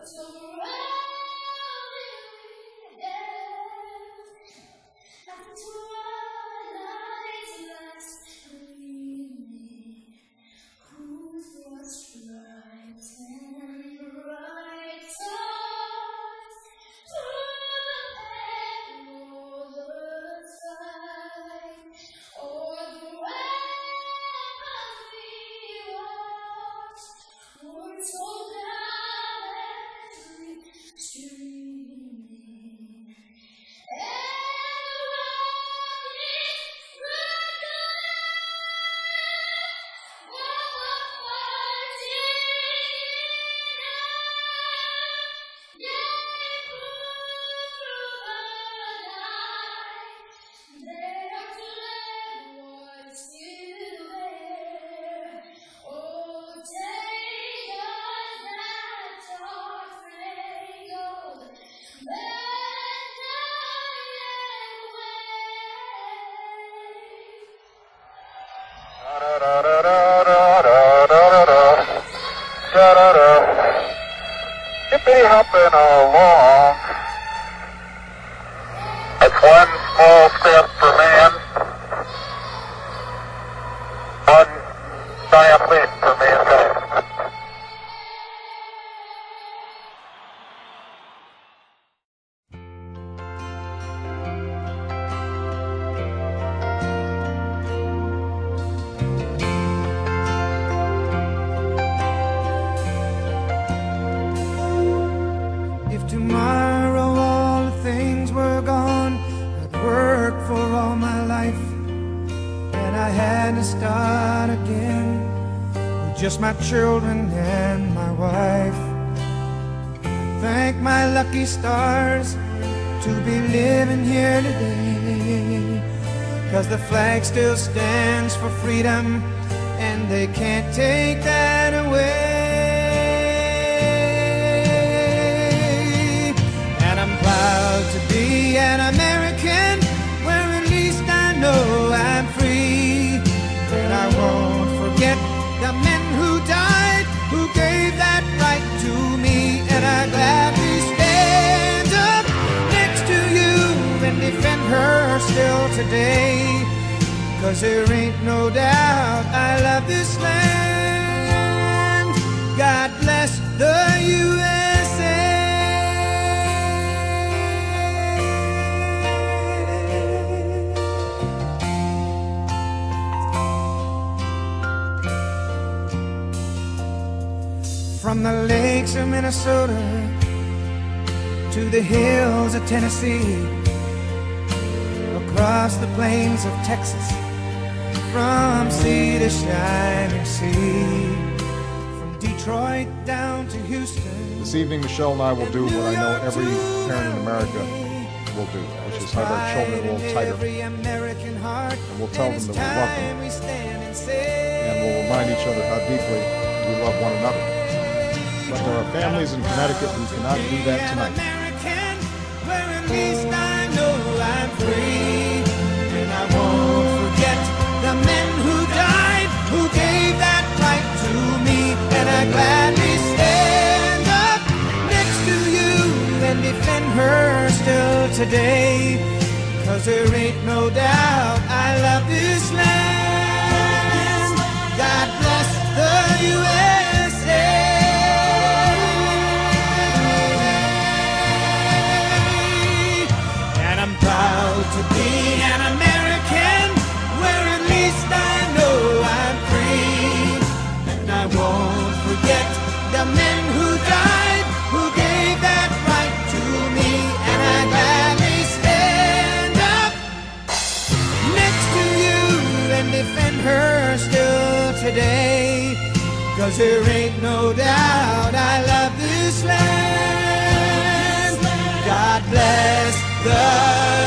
What's the Hippity hopping along. That's one small step for man, I had to start again with just my children and my wife. Thank my lucky stars to be living here today, cause the flag still stands for freedom, and they can't take that away. Died, who gave that right to me. And I gladly stand up next to you and defend her still today. Cause there ain't no doubt I love this land. God bless the From the lakes of Minnesota to the hills of Tennessee, across the plains of Texas, from sea to shining sea, from Detroit down to Houston. This evening, Michelle and I will do what I know every parent in America will do, which is hug our children a little tighter. And we'll tell them that we love them. And we'll remind each other how deeply we love one another. But there are families in Connecticut who cannot do that tonight. American, where at least I know I'm free. And I won't forget the men who died, who gave that right to me. And I gladly stand up next to you and defend her still today. Cause there ain't no doubt I love this land. God bless the USA. Cause there ain't no doubt I love this land. God bless the